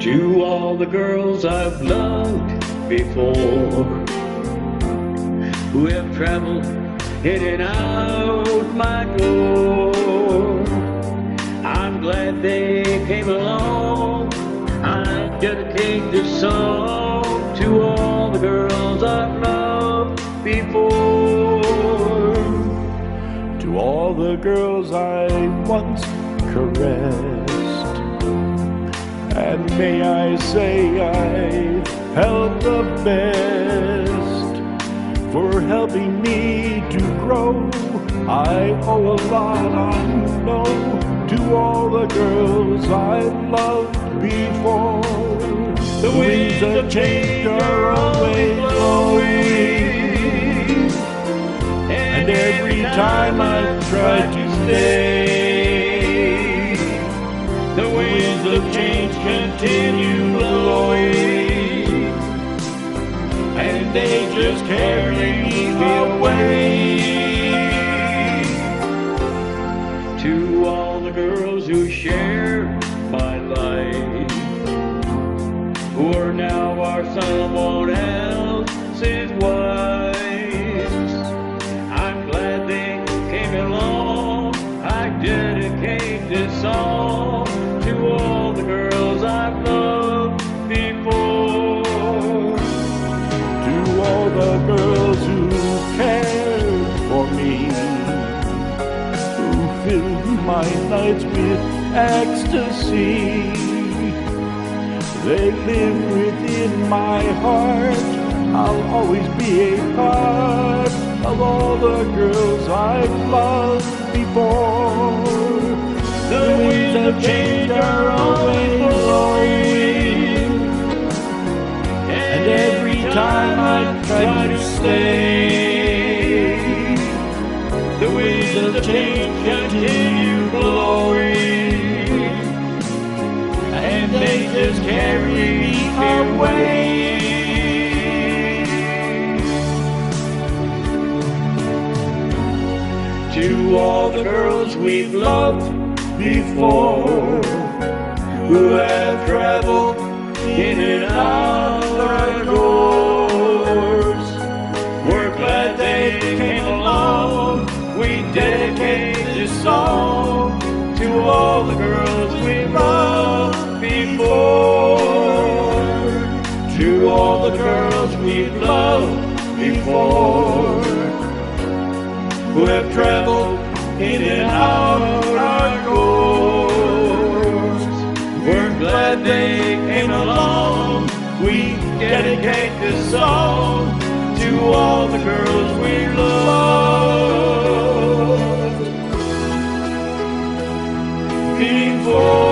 To all the girls I've loved before. Who have traveled in and out my door. I'm glad they came along. I dedicate this song to all the girls I've loved before. To all the girls I once caressed And may I say I held the best For helping me to grow. I owe a lot I know To all the girls I loved before. The winds of change are always blowing. And every time I try to stay Who now our someone else's wives I'm glad they came along. I dedicate this song To all the girls I've loved before. To all the girls who cared for me Who filled my nights with ecstasy They live within my heart. I'll always be a part Of all the girls I've loved before. The winds of change are always blowing. And every time I try to stay Just carry me away. To all the girls we've loved before Who have traveled in and out our doors. We're glad they came along. We dedicate this song To all the girls we've loved To all the girls we've loved before who have traveled in and out our doors. We're glad they came along. We dedicate this song to all the girls we loved before.